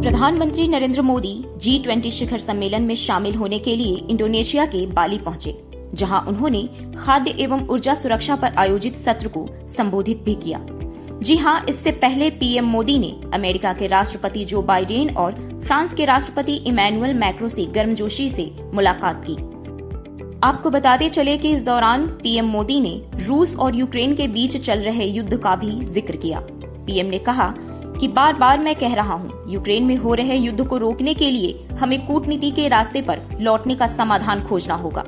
प्रधानमंत्री नरेंद्र मोदी जी ट्वेंटी शिखर सम्मेलन में शामिल होने के लिए इंडोनेशिया के बाली पहुँचे, जहाँ उन्होंने खाद्य एवं ऊर्जा सुरक्षा पर आयोजित सत्र को संबोधित भी किया। जी हाँ, इससे पहले पीएम मोदी ने अमेरिका के राष्ट्रपति जो बाइडेन और फ्रांस के राष्ट्रपति इमैनुअल मैक्रो से गर्मजोशी से मुलाकात की। आपको बताते चले कि इस दौरान पीएम मोदी ने रूस और यूक्रेन के बीच चल रहे युद्ध का भी ज़िक्र किया। पीएम ने कहा कि बार बार मैं कह रहा हूँ, यूक्रेन में हो रहे युद्ध को रोकने के लिए हमें कूटनीति के रास्ते पर लौटने का समाधान खोजना होगा।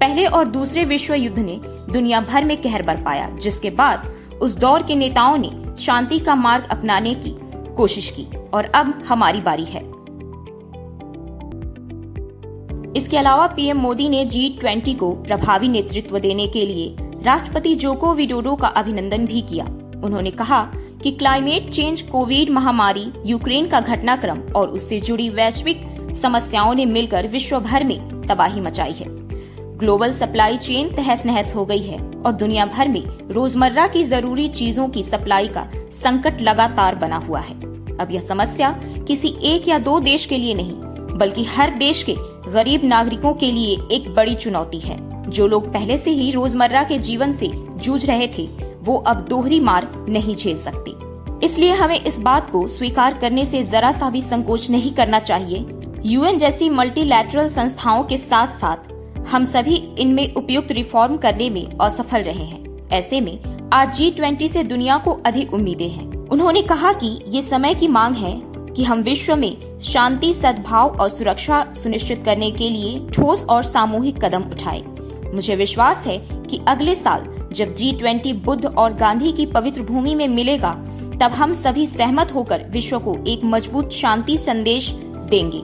पहले और दूसरे विश्व युद्ध ने दुनिया भर में कहर बरपाया जिसके बाद उस दौर के नेताओं ने शांति का मार्ग अपनाने की कोशिश की और अब हमारी बारी है। इसके अलावा पीएम मोदी ने जी ट्वेंटी को प्रभावी नेतृत्व देने के लिए राष्ट्रपति जोको विडोडो का अभिनंदन भी किया। उन्होंने कहा कि क्लाइमेट चेंज कोविड महामारी, यूक्रेन का घटनाक्रम और उससे जुड़ी वैश्विक समस्याओं ने मिलकर विश्व भर में तबाही मचाई है। ग्लोबल सप्लाई चेन तहस नहस हो गई है और दुनिया भर में रोज़मर्रा की ज़रूरी चीज़ों की सप्लाई का संकट लगातार बना हुआ है। अब यह समस्या किसी एक या दो देश के लिए नहीं, बल्कि हर देश के गरीब नागरिकों के लिए एक बड़ी चुनौती है। जो लोग पहले से ही रोज़मर्रा के जीवन से जूझ रहे थे वो अब दोहरी मार नहीं झेल सकते। इसलिए हमें इस बात को स्वीकार करने से जरा सा भी संकोच नहीं करना चाहिए। यूएन जैसी मल्टीलैटरल संस्थाओं के साथ साथ हम सभी इनमें उपयुक्त रिफॉर्म करने में असफल रहे हैं। ऐसे में आज जी ट्वेंटी से दुनिया को अधिक उम्मीदें हैं। उन्होंने कहा कि ये समय की मांग है कि हम विश्व में शांति, सद्भाव और सुरक्षा सुनिश्चित करने के लिए ठोस और सामूहिक कदम उठाएँ। मुझे विश्वास है कि अगले साल जब जी ट्वेंटी बुद्ध और गांधी की पवित्र भूमि में मिलेगा, तब हम सभी सहमत होकर विश्व को एक मज़बूत, शांति संदेश देंगे।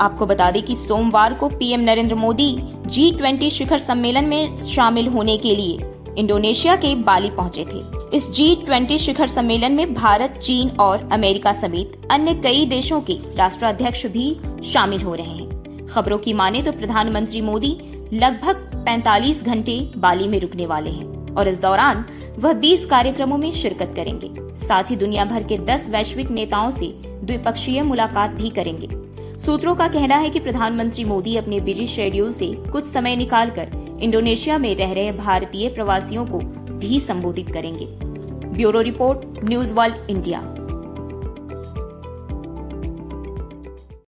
आपको बता दें कि सोमवार को PM Narendra Modi G twenty शिखर सम्मेलन में शामिल होने के लिए इंडोनेशिया के बाली पहुँचे थे। इस जी ट्वेंटी शिखर सम्मेलन में भारत, चीन और अमेरिका समेत अन्य कई देशों के राष्ट्राध्यक्ष भी शामिल हो रहे हैं। खबरों की माने तो प्रधानमंत्री मोदी लगभग 45 घंटे बाली में रुकने वाले हैं और इस दौरान वह 20 कार्यक्रमों में शिरकत करेंगे। साथ ही दुनिया भर के 10 वैश्विक नेताओं से द्विपक्षीय मुलाकात भी करेंगे। सूत्रों का कहना है कि प्रधानमंत्री मोदी अपने बिज़ी शेड्यूल से कुछ समय निकालकर इंडोनेशिया में रह रहे भारतीय प्रवासियों को भी संबोधित करेंगे। Bureau report, news world, India.